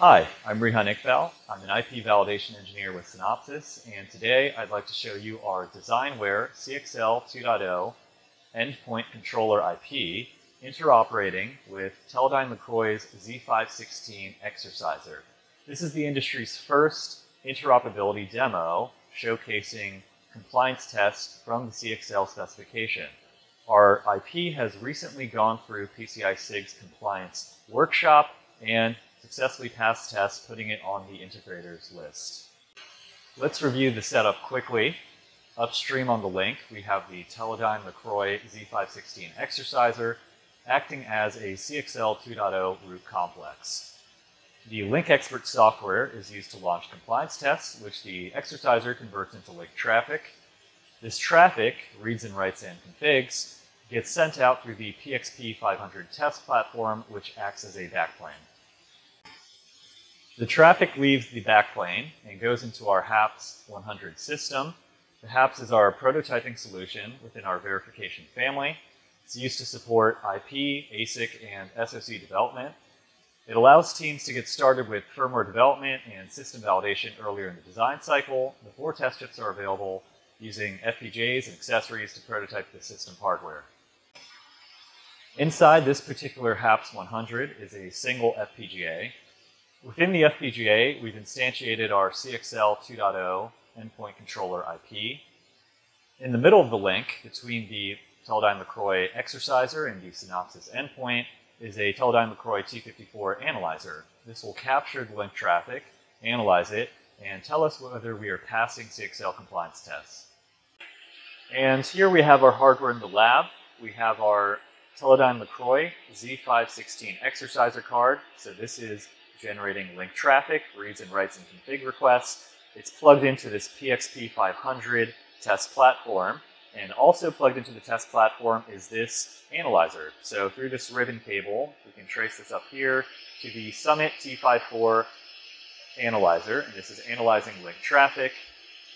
Hi, I'm Rehan Iqbal. I'm an IP validation engineer with Synopsys, and today I'd like to show you our DesignWare CXL 2.0 endpoint controller IP interoperating with Teledyne LeCroy's Z516 Exerciser. This is the industry's first interoperability demo showcasing compliance tests from the CXL specification. Our IP has recently gone through PCI SIG's compliance workshop and successfully passed tests, putting it on the integrators list. Let's review the setup quickly. Upstream on the link, we have the Teledyne LeCroy Z516 exerciser acting as a CXL 2.0 root complex. The Link Expert software is used to launch compliance tests, which the exerciser converts into link traffic. This traffic reads and writes and configs, gets sent out through the PXP 500 test platform, which acts as a backplane. The traffic leaves the backplane and goes into our HAPS 100 system. The HAPS is our prototyping solution within our verification family. It's used to support IP, ASIC, and SoC development. It allows teams to get started with firmware development and system validation earlier in the design cycle before test chips are available using FPGAs and accessories to prototype the system hardware. Inside this particular HAPS 100 is a single FPGA Within the FPGA, we've instantiated our CXL 2.0 endpoint controller IP. In the middle of the link, between the Teledyne LeCroy exerciser and the Synopsys endpoint, is a Teledyne LeCroy T54 analyzer. This will capture the link traffic, analyze it, and tell us whether we are passing CXL compliance tests. And here we have our hardware in the lab. We have our Teledyne LeCroy Z516 exerciser card. So this is generating link traffic, reads and writes and config requests. It's plugged into this PXP 500 test platform. And also plugged into the test platform is this analyzer. So through this ribbon cable, we can trace this up here to the Summit T54 analyzer. And this is analyzing link traffic.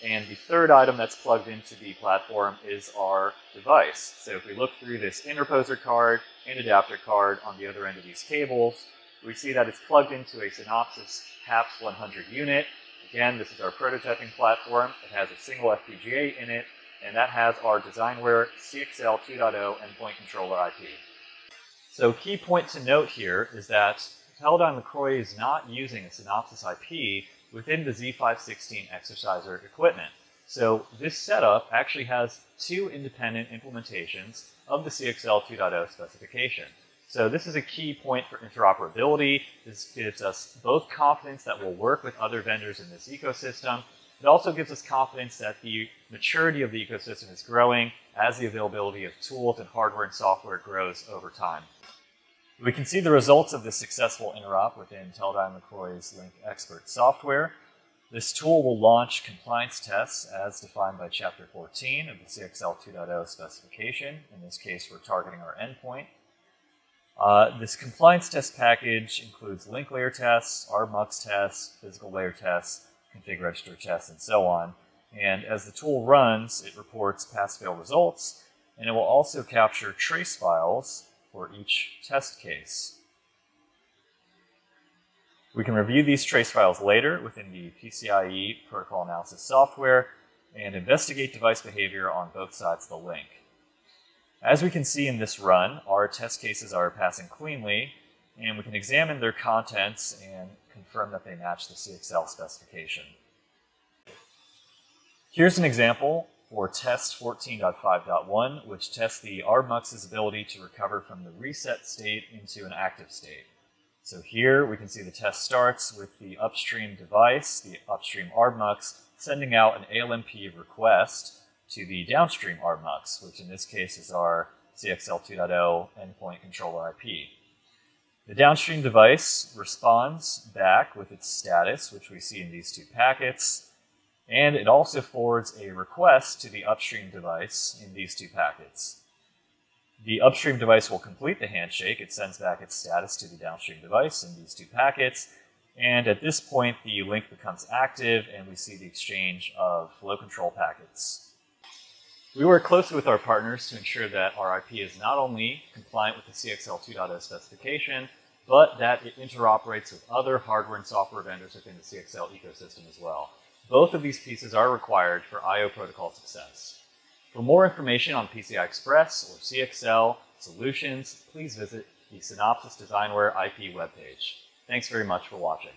And the third item that's plugged into the platform is our device. So if we look through this interposer card and adapter card on the other end of these cables, we see that it's plugged into a Synopsys HAPS 100 unit. Again, this is our prototyping platform. It has a single FPGA in it, and that has our DesignWare CXL 2.0 endpoint controller IP. So key point to note here is that Teledyne LeCroy is not using a Synopsys IP within the Z516 exerciser equipment. So this setup actually has two independent implementations of the CXL 2.0 specification. So this is a key point for interoperability. This gives us both confidence that we'll work with other vendors in this ecosystem. It also gives us confidence that the maturity of the ecosystem is growing as the availability of tools and hardware and software grows over time. We can see the results of this successful interop within Teledyne LeCroy's Link Expert software. This tool will launch compliance tests as defined by Chapter 14 of the CXL 2.0 specification. In this case, we're targeting our endpoint. Uh, this compliance test package includes link layer tests, ArbMux tests, physical layer tests, config register tests, and so on. And as the tool runs, it reports pass-fail results, and it will also capture trace files for each test case. We can review these trace files later within the PCIe protocol analysis software and investigate device behavior on both sides of the link. As we can see in this run, our test cases are passing cleanly, and we can examine their contents and confirm that they match the CXL specification. Here's an example for test 14.5.1, which tests the ArbMux's ability to recover from the reset state into an active state. So here we can see the test starts with the upstream device, the upstream ArbMux, sending out an ALMP request to the downstream ArbMux, which in this case is our CXL 2.0 endpoint controller IP. The downstream device responds back with its status, which we see in these two packets, and it also forwards a request to the upstream device in these two packets. The upstream device will complete the handshake. It sends back its status to the downstream device in these two packets. And at this point, the link becomes active and we see the exchange of flow control packets. We work closely with our partners to ensure that our IP is not only compliant with the CXL 2.0 specification, but that it interoperates with other hardware and software vendors within the CXL ecosystem as well. Both of these pieces are required for I.O. protocol success. For more information on PCI Express or CXL solutions, please visit the Synopsys Designware IP webpage. Thanks very much for watching.